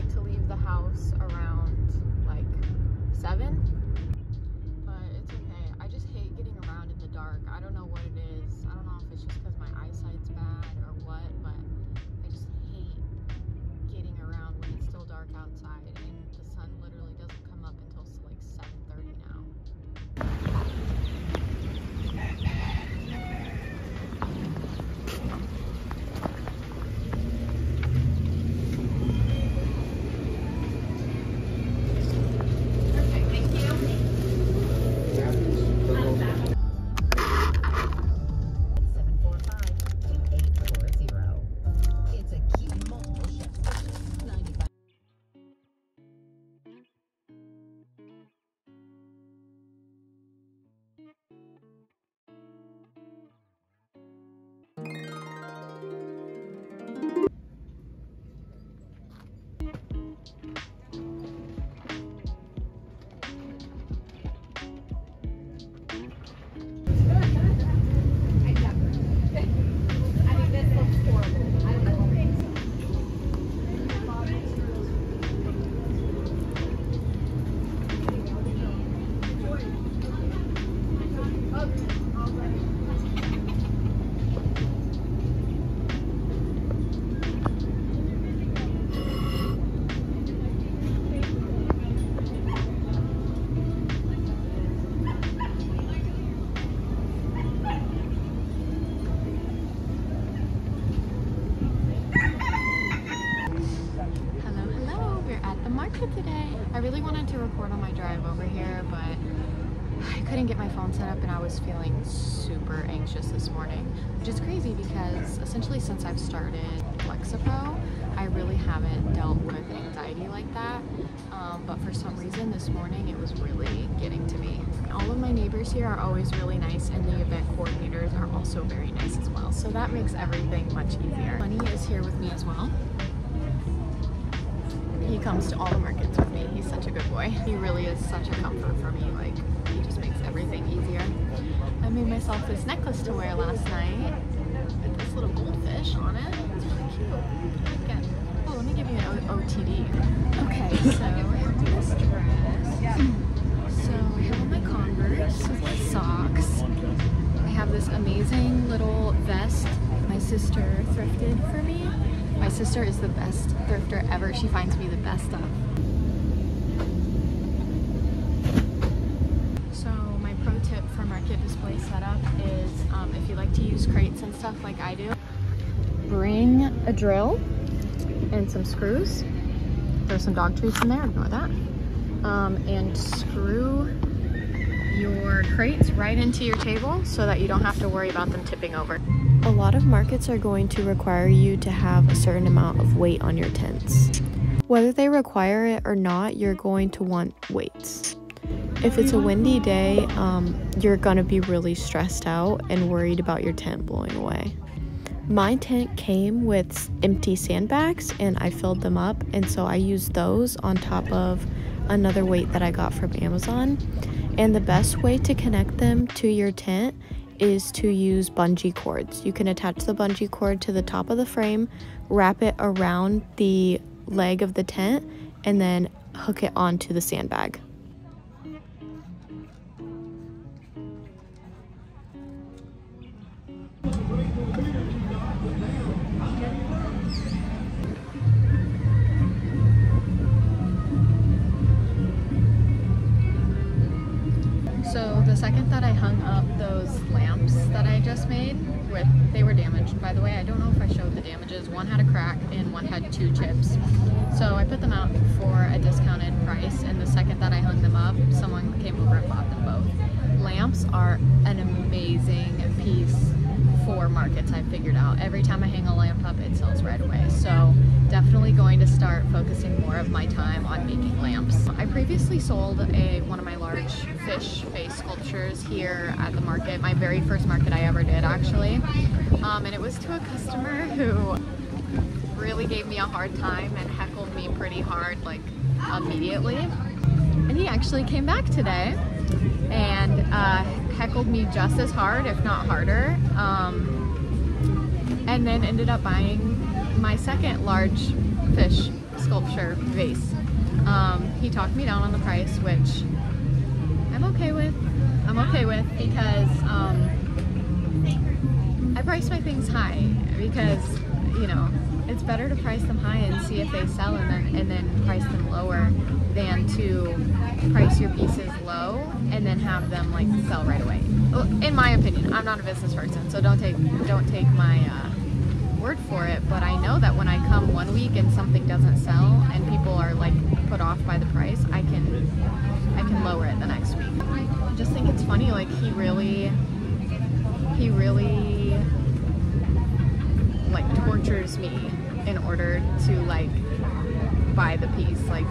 like to leave the house around like seven, today. I really wanted to record on my drive over here, but I couldn't get my phone set up and I was feeling super anxious this morning, which is crazy because essentially since I've started Lexapro, I really haven't dealt with anxiety like that. Um, but for some reason this morning it was really getting to me. All of my neighbors here are always really nice and the event coordinators are also very nice as well. So that makes everything much easier. Bunny is here with me as well. He comes to all the markets with me. He's such a good boy. He really is such a comfort for me. Like, he just makes everything easier. I made myself this necklace to wear last night with this little goldfish on it. It's really cute. Oh, let me give you an o- OTD. Okay, so I have this dress. So I have my Converse with my socks. Have this amazing little vest my sister thrifted for me. My sister is the best thrifter ever. She finds me the best stuff. So my pro tip for market display setup is um, if you like to use crates and stuff like I do, bring a drill and some screws. There's some dog treats in there, ignore that. Um, and screw your crates right into your table so that you don't have to worry about them tipping over. A lot of markets are going to require you to have a certain amount of weight on your tents. Whether they require it or not, you're going to want weights. If it's a windy day, um, you're gonna be really stressed out and worried about your tent blowing away. My tent came with empty sandbags and I filled them up, and so I used those on top of another weight that I got from Amazon. And the best way to connect them to your tent is to use bungee cords. You can attach the bungee cord to the top of the frame, wrap it around the leg of the tent, and then hook it onto the sandbag. Second that I hung up those lamps that I just made, with they were damaged by the way. I don't know if I showed the damages. One had a crack and one had two chips. So I put them out for a discounted price and the second that I hung them up, someone came over and bought them both. Lamps are an amazing piece for markets I've figured out. Every time I hang a lamp up, it sells right away. So definitely going to start focusing more of my time on making lamps. I previously sold a one of my large fish face sculptures here at the market, my very first market I ever did actually. Um, and it was to a customer who really gave me a hard time and heckled me pretty hard like immediately. And he actually came back today and uh, heckled me just as hard, if not harder. Um, and then ended up buying my second large fish sculpture vase. Um, he talked me down on the price, which I'm okay with. I'm okay with because um, I price my things high because you know it's better to price them high and see if they sell and then and then price them lower than to price your pieces low and then have them like sell right away. In my opinion, I'm not a business person, so don't take don't take my uh, word for it. But I know that when I come one week and something doesn't sell and people are like put off by the price, I can I can lower it the next week. I just think it's funny, like he really he really like tortures me in order to like buy the piece. Like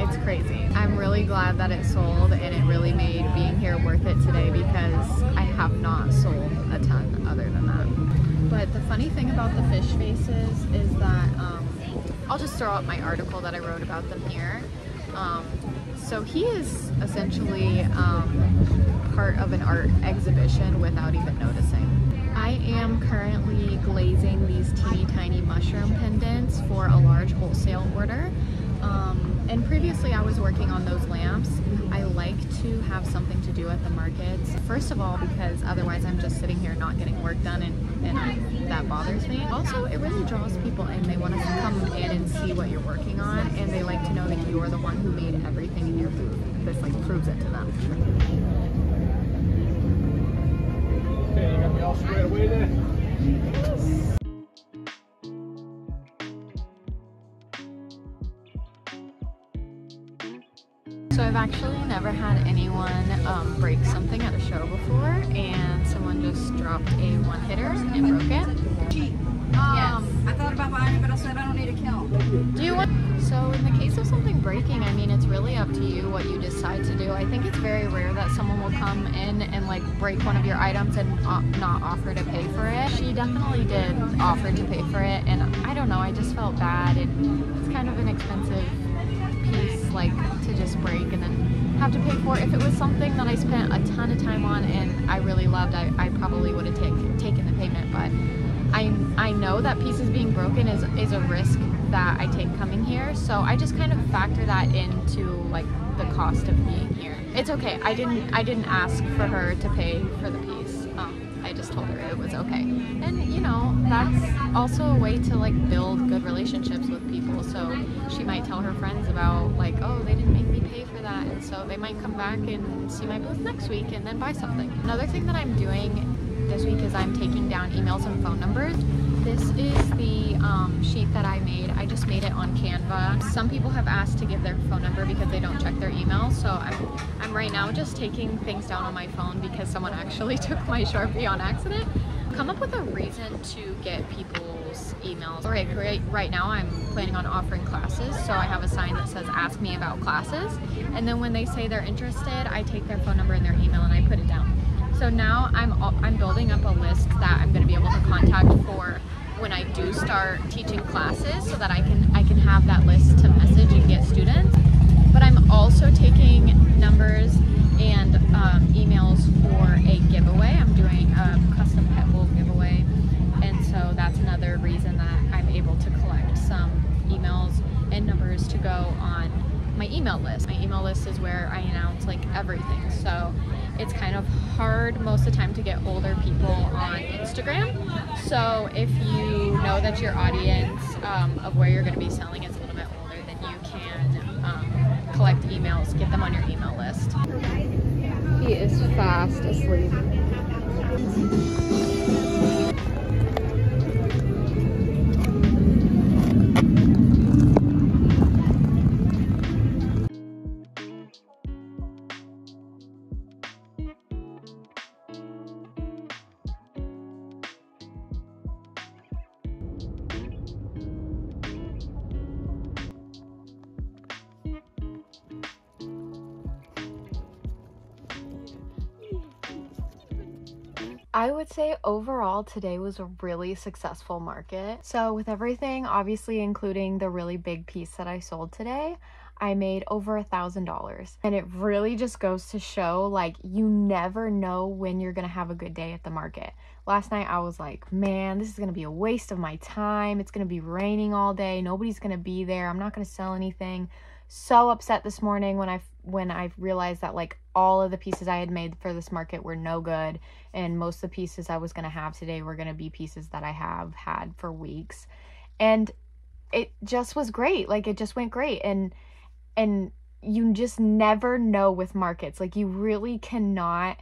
it's crazy. I'm really glad that it sold and it really made being here worth it today because I have not sold a ton other than that. Funny thing about the fish faces is that um, I'll just throw out my article that I wrote about them here. Um, so he is essentially um, part of an art exhibition without even noticing. I am currently glazing these teeny tiny mushroom pendants for a large wholesale order. Um, and previously I was working on those lamps. I like to have something to do at the markets. First of all, because otherwise I'm just sitting here not getting work done and, and that bothers me. Also, it really draws people in. They want to come in and see what you're working on and they like to know that you're the one who made everything in your booth. This like proves it to them. Okay, you got me all squared away there? So I've actually never had anyone um, break something at a show before, and someone just dropped a one hitter and broke it. Cheap. Um, I thought about buying it, but I said I don't need a kiln. Do you want? So in the case of something breaking, I mean, it's really up to you what you decide to do. I think it's very rare that someone will come in and like break one of your items and not offer to pay for it. She definitely did offer to pay for it, and I don't know. I just felt bad. and it's kind of an expensive like to just break and then have to pay for. If it was something that I spent a ton of time on and I really loved, I, I probably would have take, taken the payment. But I I know that pieces being broken is is a risk that I take coming here, so I just kind of factor that into like the cost of being here. It's okay. I didn't I didn't ask for her to pay for the piece. Um, just told her it was okay. And you know, that's also a way to like build good relationships with people. So she might tell her friends about like, oh, they didn't make me pay for that, and so they might come back and see my booth next week and then buy something. Another thing that I'm doing this week is I'm taking down emails and phone numbers. This is the um, sheet that I made. I just made it on Canva. Some people have asked to give their phone number because they don't check their email. So I'm, Right now just taking things down on my phone because someone actually took my Sharpie on accident. Come up with a reason to get people's emails. Right, great. right now I'm planning on offering classes. So I have a sign that says ask me about classes. And then when they say they're interested, I take their phone number and their email and I put it down. So now I'm I'm building up a list that I'm going to be able to contact for when I do start teaching classes, so that I can I can have that list to message and get students. But I'm also taking numbers and um, emails for a giveaway. I'm doing a custom pet bowl giveaway, and so that's another reason that I'm able to collect some emails and numbers to go on my email list. My email list is where I announce like everything. So it's kind of hard most of the time to get older people on Instagram. So if you know that your audience um, of where you're going to be selling is a little bit older, then you can um, collect emails, get them on your email list. He is fast asleep. I would say overall today was a really successful market. So with everything, obviously including the really big piece that I sold today, I made over a thousand dollars. And it really just goes to show like you never know when you're gonna have a good day at the market. Last night I was like, man, this is gonna be a waste of my time. It's gonna be raining all day. Nobody's gonna be there. I'm not gonna sell anything. So upset this morning when I when I realized that like all of the pieces I had made for this market were no good and most of the pieces I was going to have today were going to be pieces that I have had for weeks. And it just was great. Like it just went great and and you just never know with markets. Like you really cannot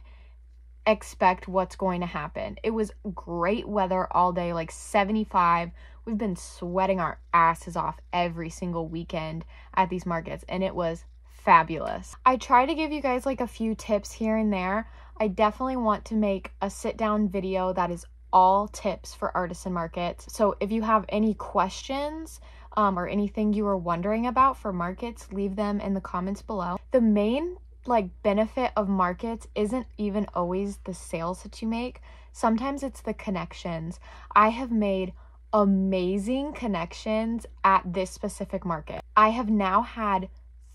expect what's going to happen. It was great weather all day, like 75. We've been sweating our asses off every single weekend at these markets and it was fabulous. I try to give you guys like a few tips here and there. I definitely want to make a sit down video that is all tips for artisan markets. So if you have any questions um, or anything you are wondering about for markets, leave them in the comments below. The main like benefit of markets isn't even always the sales that you make. Sometimes it's the connections. I have made amazing connections at this specific market. I have now had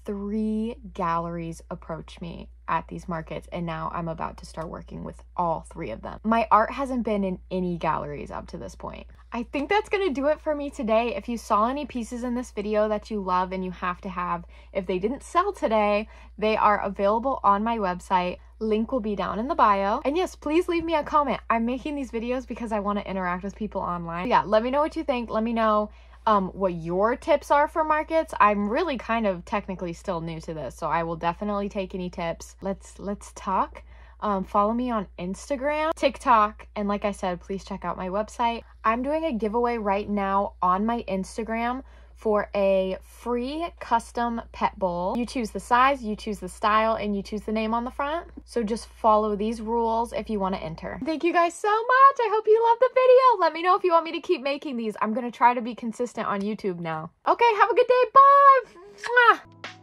three galleries approach me at these markets and now I'm about to start working with all three of them. My art hasn't been in any galleries up to this point. I think that's to do it for me today. If you saw any pieces in this video that you love and you have to have, if they didn't sell today, they are available on my website. Link will be down in the bio. And yes, please leave me a comment. I'm making these videos because I want to interact with people online. Yeah, let me know what you think. Let me know um, what your tips are for markets. I'm really kind of technically still new to this, so I will definitely take any tips. Let's let's talk. Um, follow me on Instagram, TikTok, and like I said, please check out my website. I'm doing a giveaway right now on my Instagram for a free custom pet bowl. You choose the size, you choose the style, and you choose the name on the front. So just follow these rules if you want to enter. Thank you guys so much. I hope you love the video. Let me know if you want me to keep making these. I'm going to try to be consistent on YouTube now. Okay, have a good day. Bye.